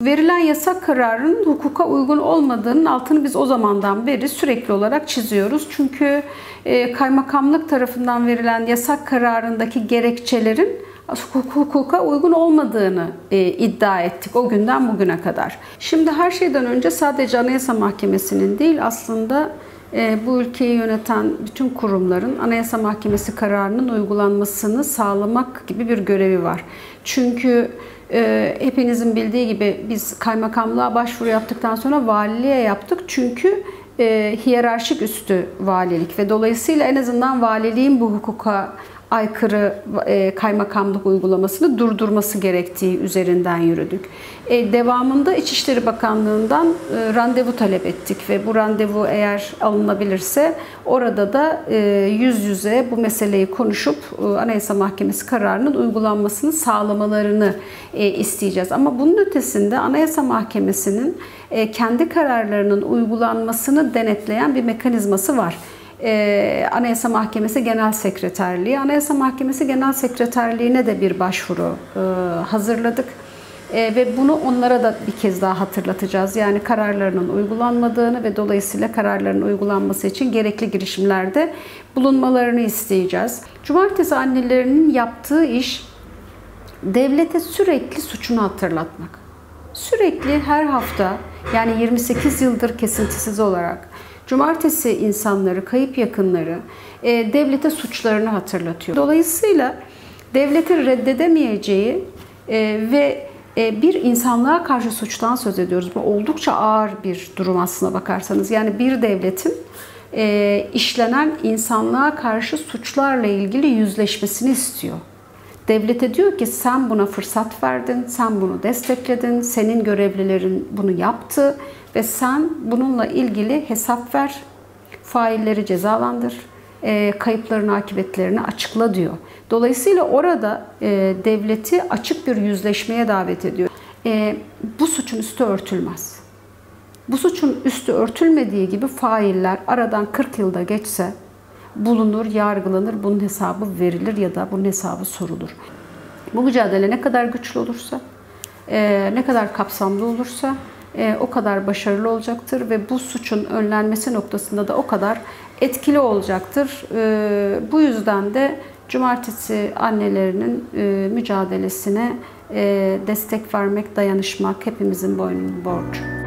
Verilen yasak kararın hukuka uygun olmadığının altını biz o zamandan beri sürekli olarak çiziyoruz. Çünkü e, kaymakamlık tarafından verilen yasak kararındaki gerekçelerin hukuka uygun olmadığını e, iddia ettik o günden bugüne kadar. Şimdi her şeyden önce sadece Anayasa Mahkemesi'nin değil aslında bu ülkeyi yöneten bütün kurumların Anayasa Mahkemesi kararının uygulanmasını sağlamak gibi bir görevi var. Çünkü e, hepinizin bildiği gibi biz kaymakamlığa başvuru yaptıktan sonra valiliğe yaptık. Çünkü e, hiyerarşik üstü valilik ve dolayısıyla en azından valiliğin bu hukuka aykırı e, kaymakamlık uygulamasını durdurması gerektiği üzerinden yürüdük. E, devamında İçişleri Bakanlığı'ndan e, randevu talep ettik ve bu randevu eğer alınabilirse orada da e, yüz yüze bu meseleyi konuşup e, Anayasa Mahkemesi kararının uygulanmasını sağlamalarını e, isteyeceğiz. Ama bunun ötesinde Anayasa Mahkemesi'nin e, kendi kararlarının uygulanmasını denetleyen bir mekanizması var e, Anayasa Mahkemesi Genel Sekreterliği. Anayasa Mahkemesi Genel Sekreterliği'ne de bir başvuru e, hazırladık. E, ve bunu onlara da bir kez daha hatırlatacağız. Yani kararlarının uygulanmadığını ve dolayısıyla kararların uygulanması için gerekli girişimlerde bulunmalarını isteyeceğiz. Cumartesi annelerinin yaptığı iş devlete sürekli suçunu hatırlatmak. Sürekli her hafta yani 28 yıldır kesintisiz olarak Cumartesi insanları, kayıp yakınları e, devlete suçlarını hatırlatıyor. Dolayısıyla devletin reddedemeyeceği e, ve e, bir insanlığa karşı suçtan söz ediyoruz. Bu oldukça ağır bir durum aslına bakarsanız. Yani bir devletin e, işlenen insanlığa karşı suçlarla ilgili yüzleşmesini istiyor. Devlete diyor ki sen buna fırsat verdin, sen bunu destekledin, senin görevlilerin bunu yaptı ve sen bununla ilgili hesap ver, failleri cezalandır, e, kayıpların akıbetlerini açıkla diyor. Dolayısıyla orada e, devleti açık bir yüzleşmeye davet ediyor. E, bu suçun üstü örtülmez. Bu suçun üstü örtülmediği gibi failler aradan 40 yılda geçse bulunur, yargılanır, bunun hesabı verilir ya da bunun hesabı sorulur. Bu mücadele ne kadar güçlü olursa, e, ne kadar kapsamlı olursa e, o kadar başarılı olacaktır ve bu suçun önlenmesi noktasında da o kadar etkili olacaktır. E, bu yüzden de cumartesi annelerinin mücadelesine destek vermek, dayanışmak hepimizin boynunun borcu.